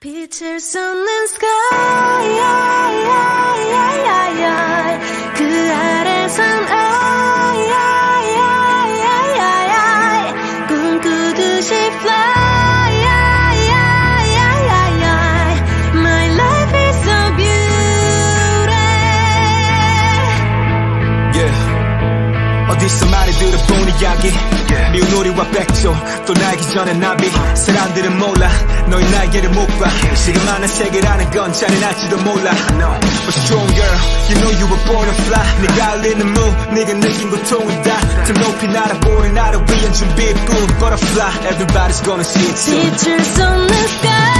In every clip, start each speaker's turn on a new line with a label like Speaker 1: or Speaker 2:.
Speaker 1: 빛을 쏟는 sky 그 아래선 꿈꾸듯이 fly My life is so beautiful
Speaker 2: Yeah. 어디서 많이 들어본 이야기 미운 우리와 백조 또 날기 전에 나비 사람들은 몰라. 너의 날개를 못봐. 지금 많은 세계라는 건 잔인할지도 몰라. But strong girl You know you were born to fly. 네가 흘리는 무 네가 느낀 고통을 다더 높이 날아보는 나를 위한 준비뿐. Butterfly Everybody's gonna see it soon.
Speaker 1: 빛을 쏟는 sky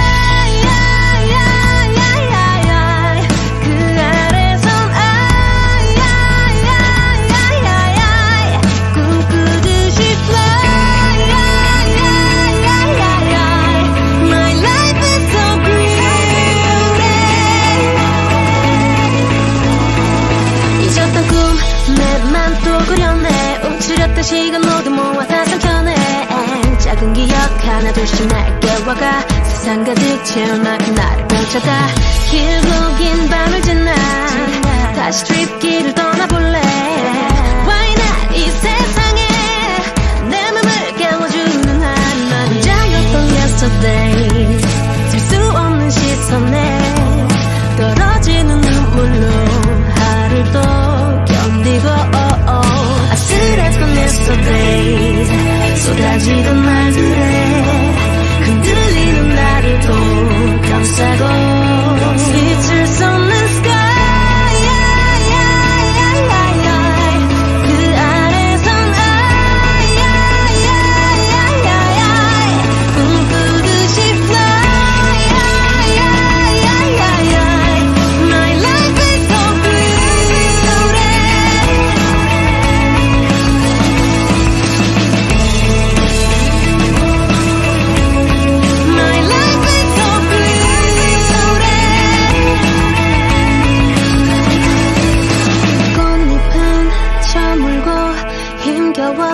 Speaker 1: 움츠렸던 시간 모두 모아 다 삼켜내. 작은 기억 하나 둘씩 날 깨워가. 세상 가득 채운 만큼 나를 펼쳐가 길고 긴 밤을 지나 yesterday 쏟아지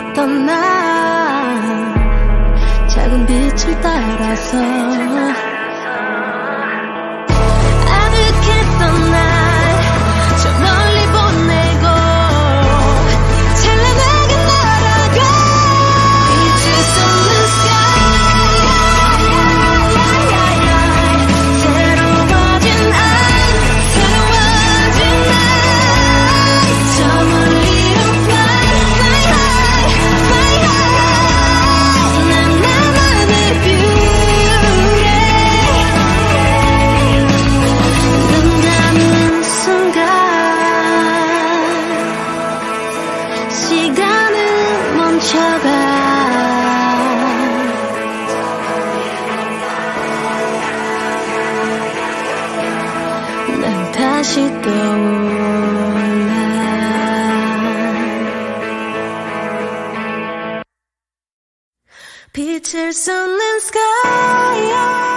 Speaker 1: 힘겨웠던 날 작은 빛을 따라서 멈춰가. 난 다시 떠올라. 빛을 쏟는 sky